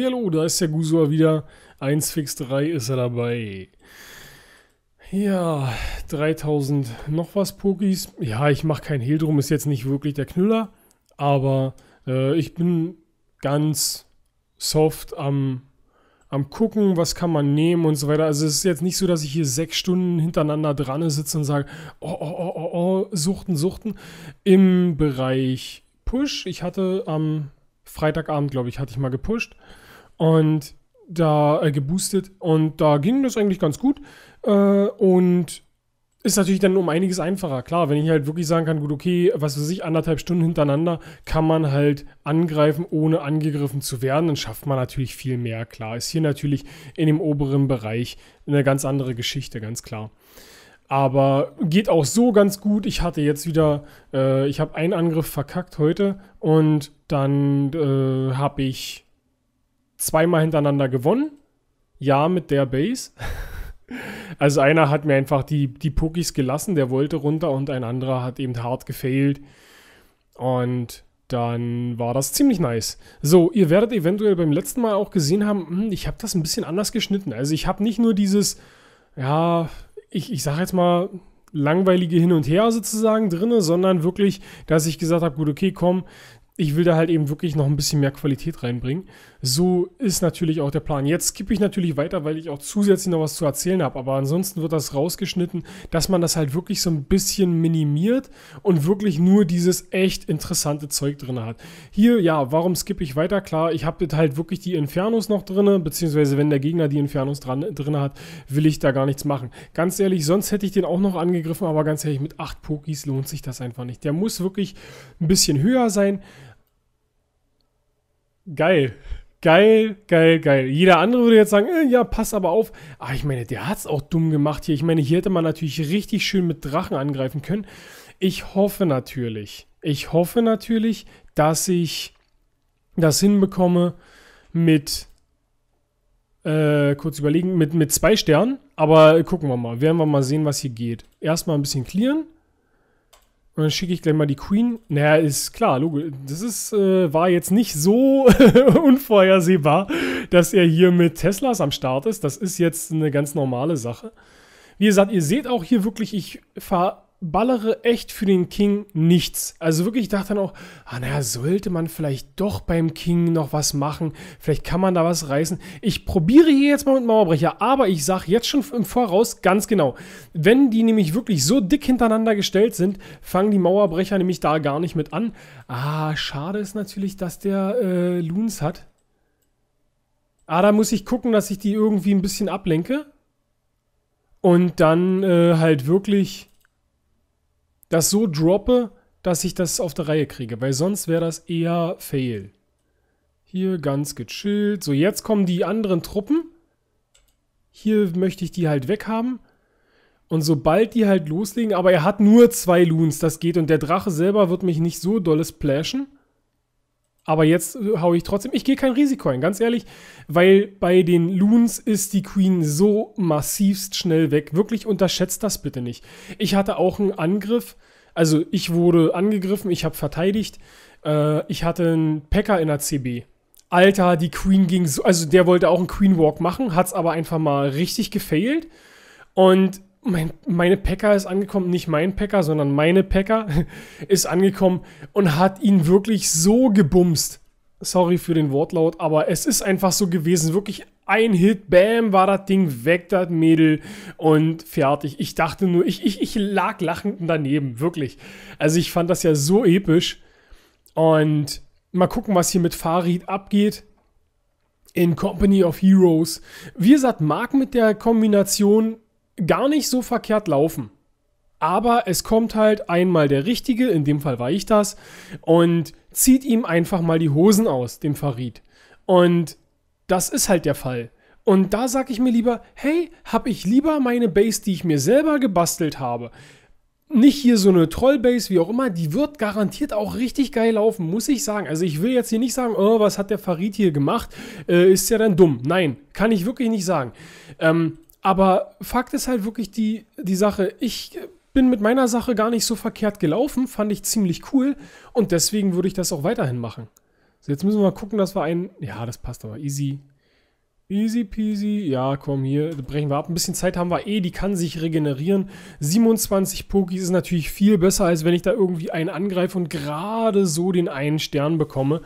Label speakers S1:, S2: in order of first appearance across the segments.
S1: Hallihallo, da ist der Gusua wieder. 1 fix 3 ist er dabei. Ja, 3000 noch was Pokis. Ja, ich mache kein Hehl drum, ist jetzt nicht wirklich der Knüller. Aber äh, ich bin ganz soft am, am gucken, was kann man nehmen und so weiter. Also es ist jetzt nicht so, dass ich hier sechs Stunden hintereinander dran sitze und sage, oh, oh, oh, oh, oh, suchten, suchten. Im Bereich Push, ich hatte am Freitagabend, glaube ich, hatte ich mal gepusht und da äh, geboostet und da ging das eigentlich ganz gut äh, und ist natürlich dann um einiges einfacher. Klar, wenn ich halt wirklich sagen kann, gut, okay, was weiß ich, anderthalb Stunden hintereinander kann man halt angreifen, ohne angegriffen zu werden, dann schafft man natürlich viel mehr. Klar, ist hier natürlich in dem oberen Bereich eine ganz andere Geschichte, ganz klar. Aber geht auch so ganz gut. Ich hatte jetzt wieder, äh, ich habe einen Angriff verkackt heute und dann äh, habe ich zweimal hintereinander gewonnen. Ja, mit der Base. also einer hat mir einfach die, die Pokis gelassen, der wollte runter und ein anderer hat eben hart gefailt. Und dann war das ziemlich nice. So, ihr werdet eventuell beim letzten Mal auch gesehen haben, hm, ich habe das ein bisschen anders geschnitten. Also ich habe nicht nur dieses, ja, ich, ich sage jetzt mal, langweilige Hin und Her sozusagen drin, sondern wirklich, dass ich gesagt habe, gut, okay, komm, ich will da halt eben wirklich noch ein bisschen mehr Qualität reinbringen. So ist natürlich auch der Plan. Jetzt skippe ich natürlich weiter, weil ich auch zusätzlich noch was zu erzählen habe. Aber ansonsten wird das rausgeschnitten, dass man das halt wirklich so ein bisschen minimiert und wirklich nur dieses echt interessante Zeug drin hat. Hier, ja, warum skippe ich weiter? Klar, ich habe halt wirklich die Infernos noch drin, beziehungsweise wenn der Gegner die Infernos dran, drin hat, will ich da gar nichts machen. Ganz ehrlich, sonst hätte ich den auch noch angegriffen, aber ganz ehrlich, mit 8 Pokis lohnt sich das einfach nicht. Der muss wirklich ein bisschen höher sein. Geil. Geil, geil, geil. Jeder andere würde jetzt sagen, äh, ja, pass aber auf. Aber ich meine, der hat es auch dumm gemacht hier. Ich meine, hier hätte man natürlich richtig schön mit Drachen angreifen können. Ich hoffe natürlich, ich hoffe natürlich, dass ich das hinbekomme mit, äh, kurz überlegen, mit, mit zwei Sternen. Aber gucken wir mal, werden wir mal sehen, was hier geht. Erstmal ein bisschen clearen. Und dann schicke ich gleich mal die Queen. Naja, ist klar. Das ist, äh, war jetzt nicht so unvorhersehbar, dass er hier mit Teslas am Start ist. Das ist jetzt eine ganz normale Sache. Wie gesagt, ihr seht auch hier wirklich, ich fahre ballere echt für den King nichts. Also wirklich, ich dachte dann auch, ah, naja, sollte man vielleicht doch beim King noch was machen? Vielleicht kann man da was reißen. Ich probiere hier jetzt mal mit Mauerbrecher, aber ich sage jetzt schon im Voraus ganz genau, wenn die nämlich wirklich so dick hintereinander gestellt sind, fangen die Mauerbrecher nämlich da gar nicht mit an. Ah, schade ist natürlich, dass der äh, Loons hat. Ah, da muss ich gucken, dass ich die irgendwie ein bisschen ablenke. Und dann äh, halt wirklich das so droppe, dass ich das auf der Reihe kriege, weil sonst wäre das eher Fail. Hier ganz gechillt. So, jetzt kommen die anderen Truppen. Hier möchte ich die halt weghaben. Und sobald die halt loslegen, aber er hat nur zwei Loons, das geht. Und der Drache selber wird mich nicht so dolle splashen. Aber jetzt äh, haue ich trotzdem. Ich gehe kein Risiko ein, ganz ehrlich, weil bei den Loons ist die Queen so massivst schnell weg. Wirklich unterschätzt das bitte nicht. Ich hatte auch einen Angriff. Also ich wurde angegriffen, ich habe verteidigt. Äh, ich hatte einen Packer in der CB. Alter, die Queen ging so. Also der wollte auch einen Queen Walk machen, hat es aber einfach mal richtig gefailt. Und mein, meine Packer ist angekommen, nicht mein Packer, sondern meine Packer ist angekommen und hat ihn wirklich so gebumst. Sorry für den Wortlaut, aber es ist einfach so gewesen. Wirklich ein Hit, bam, war das Ding weg, das Mädel und fertig. Ich dachte nur, ich, ich, ich lag lachend daneben, wirklich. Also ich fand das ja so episch. Und mal gucken, was hier mit Farid abgeht in Company of Heroes. Wie gesagt, mag mit der Kombination gar nicht so verkehrt laufen. Aber es kommt halt einmal der Richtige, in dem Fall war ich das, und zieht ihm einfach mal die Hosen aus, dem Farid. Und das ist halt der Fall. Und da sag ich mir lieber, hey, hab ich lieber meine Base, die ich mir selber gebastelt habe. Nicht hier so eine Trollbase, wie auch immer, die wird garantiert auch richtig geil laufen, muss ich sagen. Also ich will jetzt hier nicht sagen, oh, was hat der Farid hier gemacht, äh, ist ja dann dumm. Nein, kann ich wirklich nicht sagen. Ähm, aber Fakt ist halt wirklich die, die Sache, ich bin mit meiner Sache gar nicht so verkehrt gelaufen, fand ich ziemlich cool und deswegen würde ich das auch weiterhin machen. So, jetzt müssen wir mal gucken, dass wir einen. Ja, das passt aber. Easy. Easy peasy. Ja, komm, hier brechen wir ab. Ein bisschen Zeit haben wir eh, die kann sich regenerieren. 27 Pokis ist natürlich viel besser, als wenn ich da irgendwie einen angreife und gerade so den einen Stern bekomme.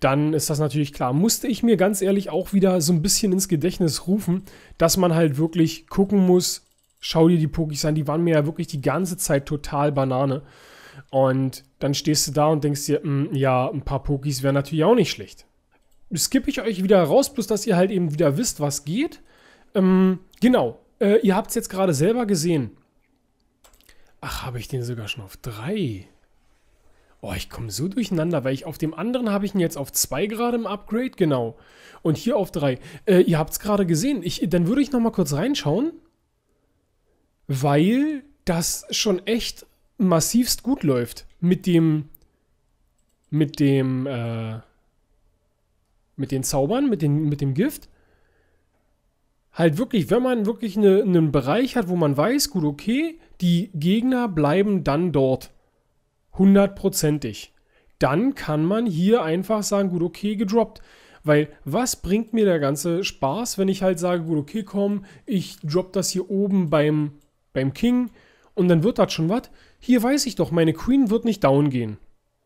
S1: Dann ist das natürlich klar. Musste ich mir ganz ehrlich auch wieder so ein bisschen ins Gedächtnis rufen, dass man halt wirklich gucken muss, schau dir die Pokis an, die waren mir ja wirklich die ganze Zeit total Banane. Und dann stehst du da und denkst dir, mh, hm, ja, ein paar Pokis wären natürlich auch nicht schlecht skippe ich euch wieder raus, bloß dass ihr halt eben wieder wisst, was geht. Ähm, genau, äh, ihr habt es jetzt gerade selber gesehen. Ach, habe ich den sogar schon auf 3? Oh, ich komme so durcheinander, weil ich auf dem anderen habe ich ihn jetzt auf 2 gerade im Upgrade, genau. Und hier auf 3. Äh, ihr habt es gerade gesehen. Ich, dann würde ich noch mal kurz reinschauen, weil das schon echt massivst gut läuft mit dem mit dem äh, mit den Zaubern, mit, den, mit dem Gift. Halt wirklich, wenn man wirklich eine, einen Bereich hat, wo man weiß, gut, okay, die Gegner bleiben dann dort. Hundertprozentig. Dann kann man hier einfach sagen, gut, okay, gedroppt. Weil was bringt mir der ganze Spaß, wenn ich halt sage, gut, okay, komm, ich drop das hier oben beim, beim King und dann wird das schon was. Hier weiß ich doch, meine Queen wird nicht down gehen.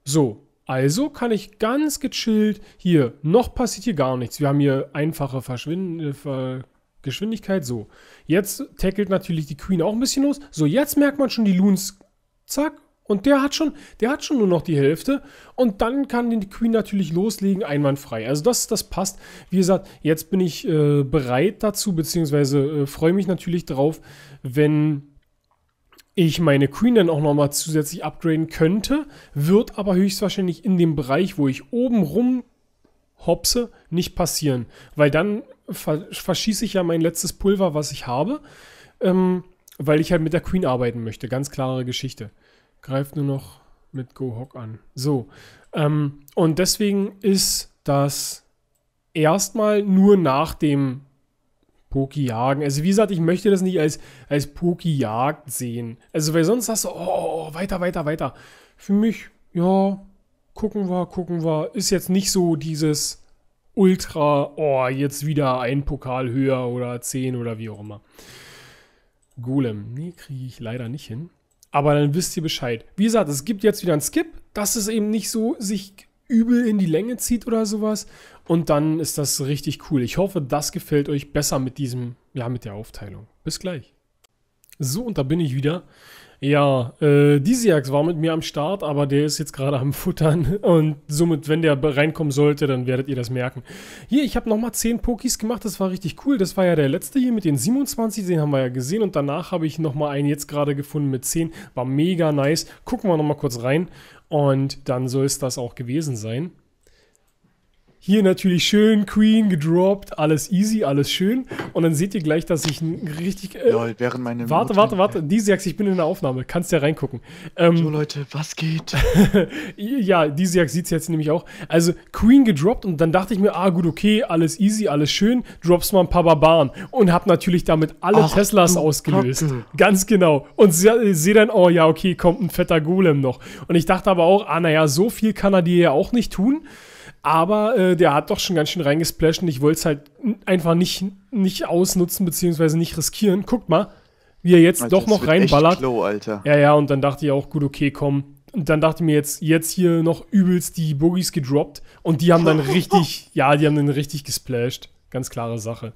S1: So, also kann ich ganz gechillt hier, noch passiert hier gar nichts. Wir haben hier einfache Verschwind äh, Geschwindigkeit. So, jetzt tackelt natürlich die Queen auch ein bisschen los. So, jetzt merkt man schon die Loons, zack. Und der hat schon, der hat schon nur noch die Hälfte. Und dann kann die Queen natürlich loslegen, einwandfrei. Also das, das passt. Wie gesagt, jetzt bin ich äh, bereit dazu, beziehungsweise äh, freue mich natürlich drauf, wenn ich meine Queen dann auch nochmal zusätzlich upgraden könnte, wird aber höchstwahrscheinlich in dem Bereich, wo ich oben rum hopse, nicht passieren. Weil dann verschieße ich ja mein letztes Pulver, was ich habe, ähm, weil ich halt mit der Queen arbeiten möchte. Ganz klare Geschichte. Greift nur noch mit Go Hawk an. So. Ähm, und deswegen ist das erstmal nur nach dem Poki jagen. Also wie gesagt, ich möchte das nicht als, als Poki jagd sehen. Also weil sonst sagst du, oh, weiter, weiter, weiter. Für mich, ja, gucken wir, gucken wir. Ist jetzt nicht so dieses Ultra, oh, jetzt wieder ein Pokal höher oder 10 oder wie auch immer. Golem, nee, kriege ich leider nicht hin. Aber dann wisst ihr Bescheid. Wie gesagt, es gibt jetzt wieder einen Skip, dass es eben nicht so sich übel in die Länge zieht oder sowas. Und dann ist das richtig cool. Ich hoffe, das gefällt euch besser mit diesem, ja, mit der Aufteilung. Bis gleich. So, und da bin ich wieder. Ja, äh, Disiax war mit mir am Start, aber der ist jetzt gerade am Futtern und somit, wenn der reinkommen sollte, dann werdet ihr das merken. Hier, ich habe nochmal 10 Pokis gemacht, das war richtig cool. Das war ja der letzte hier mit den 27, den haben wir ja gesehen und danach habe ich nochmal einen jetzt gerade gefunden mit 10. War mega nice. Gucken wir nochmal kurz rein und dann soll es das auch gewesen sein. Hier natürlich schön Queen gedroppt, alles easy, alles schön. Und dann seht ihr gleich, dass ich ein richtig. Äh,
S2: Lol, während meine
S1: warte, warte, warte. Disiax, ich bin in der Aufnahme. Kannst ja reingucken.
S2: Ähm, so, Leute, was geht?
S1: ja, Disiax sieht es jetzt nämlich auch. Also Queen gedroppt und dann dachte ich mir, ah, gut, okay, alles easy, alles schön. Droppst mal ein paar Barbaren. Und hab natürlich damit alle Ach, Teslas ausgelöst. Kacke. Ganz genau. Und sehe seh dann, oh ja, okay, kommt ein fetter Golem noch. Und ich dachte aber auch, ah, naja, so viel kann er dir ja auch nicht tun. Aber äh, der hat doch schon ganz schön reingesplasht und ich wollte es halt einfach nicht, nicht ausnutzen bzw. nicht riskieren. Guckt mal, wie er jetzt Alter, doch noch reinballert. Low, ja, ja, und dann dachte ich auch, gut, okay, komm. Und dann dachte ich mir jetzt, jetzt hier noch übelst die Boogies gedroppt und die haben dann richtig, ja, die haben dann richtig gesplasht. Ganz klare Sache.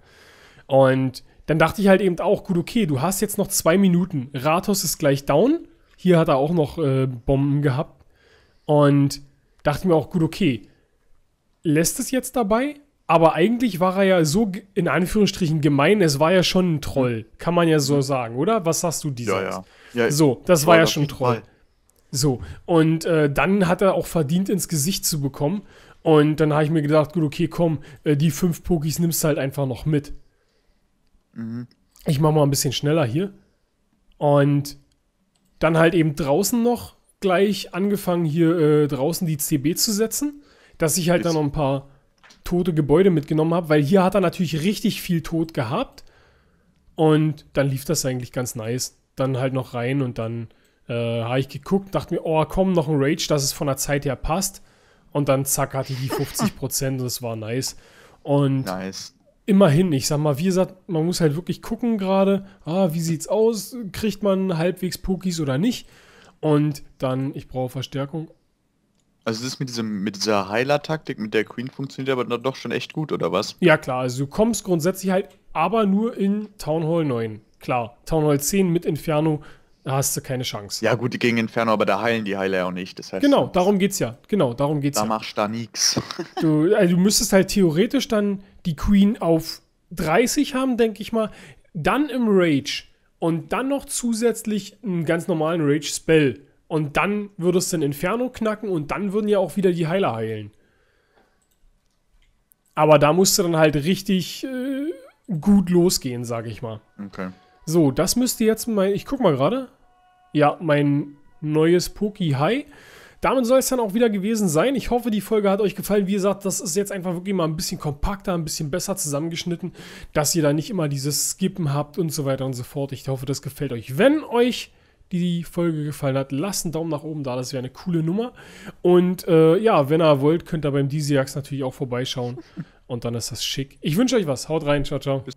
S1: Und dann dachte ich halt eben auch, gut, okay, du hast jetzt noch zwei Minuten. Ratos ist gleich down. Hier hat er auch noch äh, Bomben gehabt. Und dachte mir auch, gut, okay, lässt es jetzt dabei, aber eigentlich war er ja so in Anführungsstrichen gemein, es war ja schon ein Troll, kann man ja so sagen, oder? Was sagst du, dieser?
S2: Ja, ja. ja
S1: so, das war ja schon ein Troll. So, und äh, dann hat er auch verdient, ins Gesicht zu bekommen. Und dann habe ich mir gedacht, gut, okay, komm, äh, die fünf Pokis nimmst du halt einfach noch mit. Mhm. Ich mache mal ein bisschen schneller hier. Und dann halt eben draußen noch gleich angefangen, hier äh, draußen die CB zu setzen dass ich halt dann noch ein paar tote Gebäude mitgenommen habe, weil hier hat er natürlich richtig viel Tod gehabt. Und dann lief das eigentlich ganz nice. Dann halt noch rein und dann äh, habe ich geguckt, dachte mir, oh komm, noch ein Rage, dass es von der Zeit her passt. Und dann zack, hatte ich die 50%. das war nice. Und
S2: Nice.
S1: immerhin, ich sag mal, wie gesagt, man muss halt wirklich gucken gerade, ah, wie sieht's aus? Kriegt man halbwegs Pokis oder nicht? Und dann, ich brauche Verstärkung.
S2: Also das mit diesem, mit dieser Heiler-Taktik mit der Queen funktioniert aber dann doch schon echt gut, oder was?
S1: Ja, klar, also du kommst grundsätzlich halt, aber nur in Town Hall 9. Klar, Town Hall 10 mit Inferno, da hast du keine Chance.
S2: Ja gut, gegen Inferno, aber da heilen die Heiler ja auch nicht. Das heißt,
S1: Genau, darum geht's ja. Genau, darum geht's
S2: da
S1: ja.
S2: machst du da nix.
S1: Du, also du müsstest halt theoretisch dann die Queen auf 30 haben, denke ich mal. Dann im Rage. Und dann noch zusätzlich einen ganz normalen Rage-Spell. Und dann würdest du den Inferno knacken und dann würden ja auch wieder die Heiler heilen. Aber da musst du dann halt richtig äh, gut losgehen, sag ich mal.
S2: Okay.
S1: So, das müsste jetzt mein. Ich guck mal gerade. Ja, mein neues Poki High. Damit soll es dann auch wieder gewesen sein. Ich hoffe, die Folge hat euch gefallen. Wie gesagt, das ist jetzt einfach wirklich mal ein bisschen kompakter, ein bisschen besser zusammengeschnitten, dass ihr da nicht immer dieses Skippen habt und so weiter und so fort. Ich hoffe, das gefällt euch. Wenn euch die Folge gefallen hat, lasst einen Daumen nach oben da. Das wäre eine coole Nummer. Und äh, ja, wenn ihr wollt, könnt ihr beim Disiax natürlich auch vorbeischauen. Und dann ist das schick. Ich wünsche euch was. Haut rein. Ciao, ciao.
S2: Bis